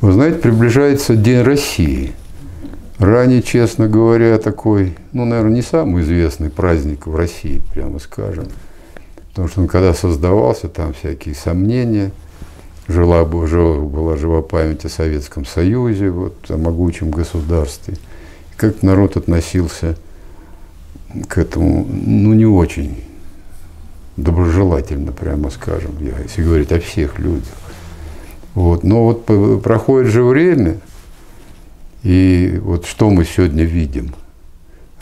Вы знаете, приближается День России. Ранее, честно говоря, такой, ну, наверное, не самый известный праздник в России, прямо скажем. Потому что он когда создавался, там всякие сомнения. Жила, жила, была жива память о Советском Союзе, вот, о могучем государстве. Как народ относился к этому, ну, не очень доброжелательно, прямо скажем, я, если говорить о всех людях. Вот. Но вот проходит же время, и вот что мы сегодня видим?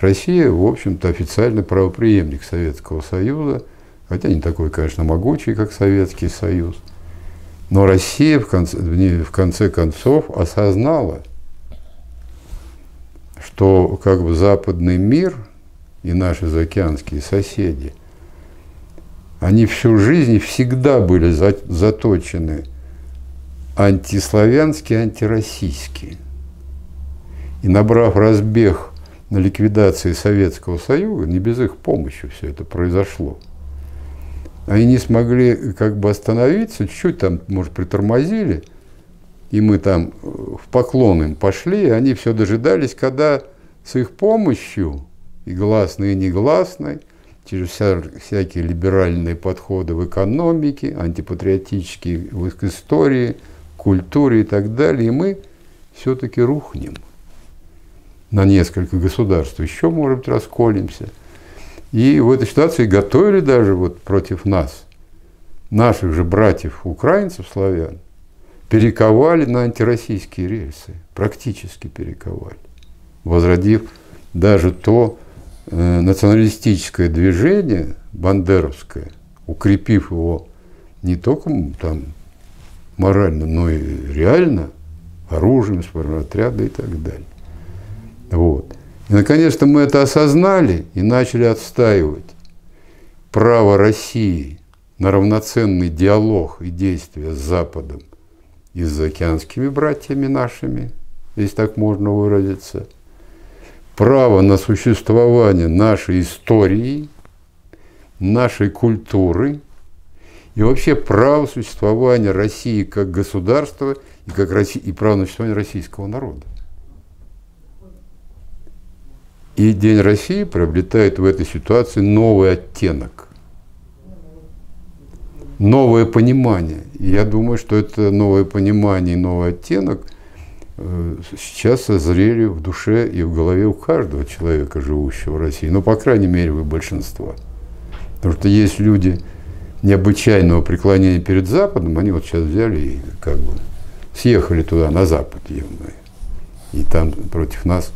Россия, в общем-то, официальный правоприемник Советского Союза, хотя не такой, конечно, могучий, как Советский Союз. Но Россия в конце, в конце концов осознала, что как бы западный мир и наши заокеанские соседи, они всю жизнь всегда были заточены антиславянские, антироссийские. И набрав разбег на ликвидации Советского Союза, не без их помощи все это произошло. Они не смогли как бы остановиться, чуть-чуть там, может, притормозили, и мы там э, в поклон им пошли, и они все дожидались, когда с их помощью, и гласной, и негласной, через вся, всякие либеральные подходы в экономике, антипатриотические в их истории – культуре и так далее, и мы все-таки рухнем на несколько государств, еще, может быть, расколемся. И в этой ситуации готовили даже вот против нас, наших же братьев украинцев, славян, перековали на антироссийские рельсы, практически перековали, возродив даже то э, националистическое движение бандеровское, укрепив его не только там морально, но и реально, оружием, отряда и так далее. Вот. И наконец-то мы это осознали и начали отстаивать право России на равноценный диалог и действия с Западом и с заокеанскими братьями нашими, если так можно выразиться, право на существование нашей истории, нашей культуры – и вообще право существования России как государства и, как России, и право на существование российского народа. И День России приобретает в этой ситуации новый оттенок, новое понимание. И я думаю, что это новое понимание и новый оттенок э, сейчас созрели в душе и в голове у каждого человека, живущего в России, ну, по крайней мере, у большинства. Потому что есть люди, необычайного преклонения перед Западом, они вот сейчас взяли и как бы съехали туда, на Запад явно. И там против нас,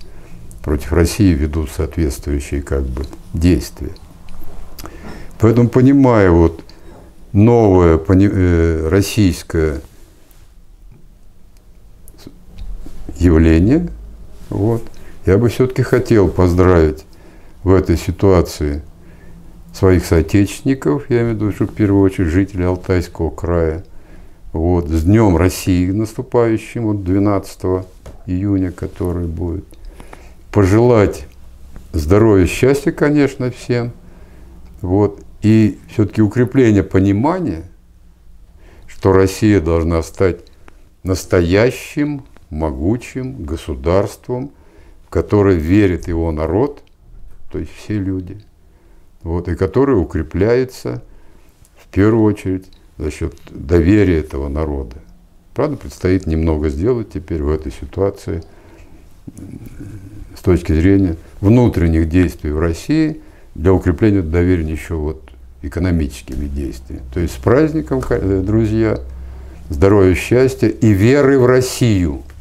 против России ведут соответствующие как бы действия. Поэтому понимая вот новое э, российское явление, вот, я бы все-таки хотел поздравить в этой ситуации – своих соотечественников, я имею в виду, что в первую очередь жителей Алтайского края. Вот, с Днем России наступающим, вот 12 июня, который будет. Пожелать здоровья, счастья, конечно, всем. Вот, и все-таки укрепление понимания, что Россия должна стать настоящим, могучим государством, в которое верит его народ, то есть все люди – вот, и которая укрепляется в первую очередь за счет доверия этого народа. Правда, предстоит немного сделать теперь в этой ситуации с точки зрения внутренних действий в России для укрепления доверия еще вот экономическими действиями. То есть с праздником, друзья, здоровья, счастья и веры в Россию –